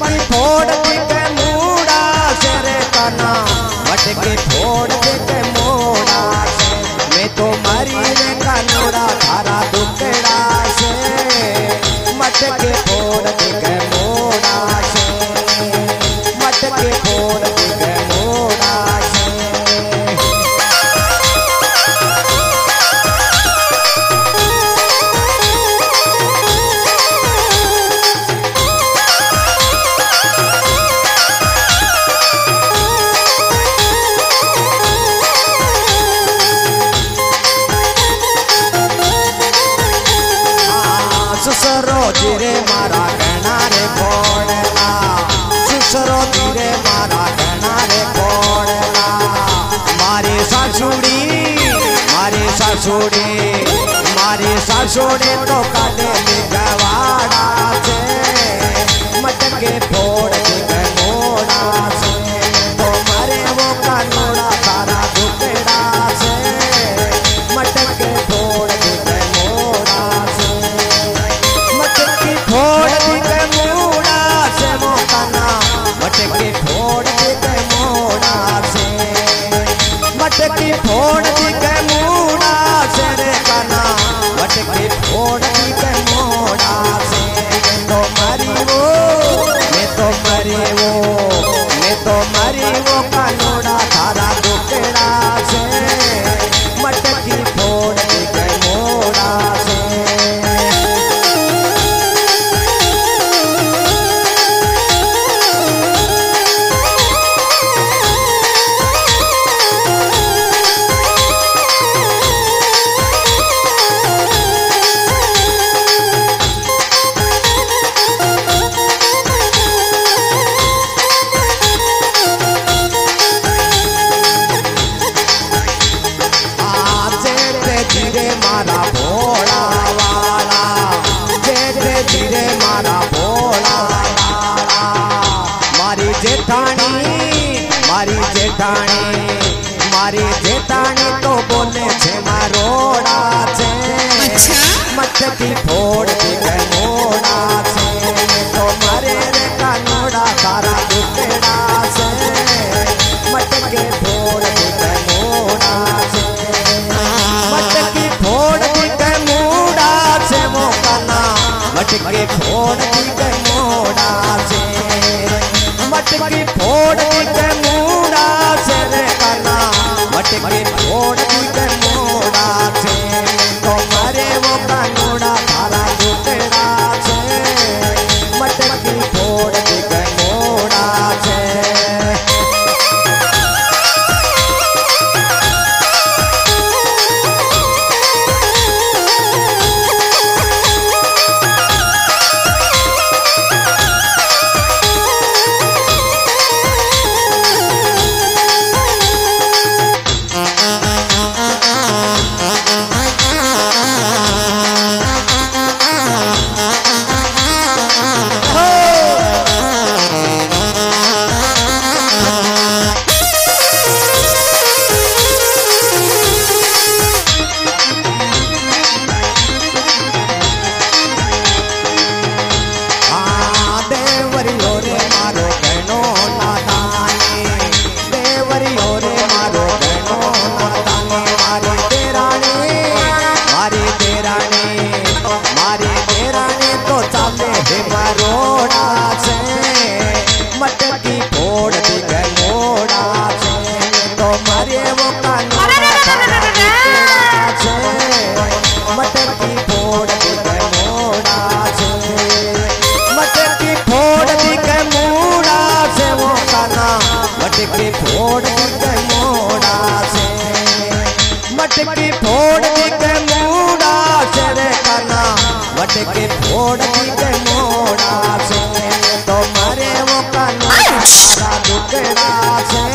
बन फोड़ के मूड़ा सर कना। भटके फोड़ के मूड़ा मैं तो मरी रे कानूड़ा थारा दुखड़ा से मटके फोड़ के मूड़ा से मटके સાસુડી મારી સાસોડે તો કાઢે भोला। धीरे मारी जेठानी मारी मारी जेठानी तो बोले छे मारोड़ा छे। अच्छा। फोड़ के मटके फोड़ दी मोड़ा से मटके फोड़ मोड़ा से मटके फोड़ दी गमोड़ा से। मटकी फोड़ दी गमोड़ा से रे कना। मटकी फोड़ दी गमोड़ा से। तो मरे वो कना सारा से।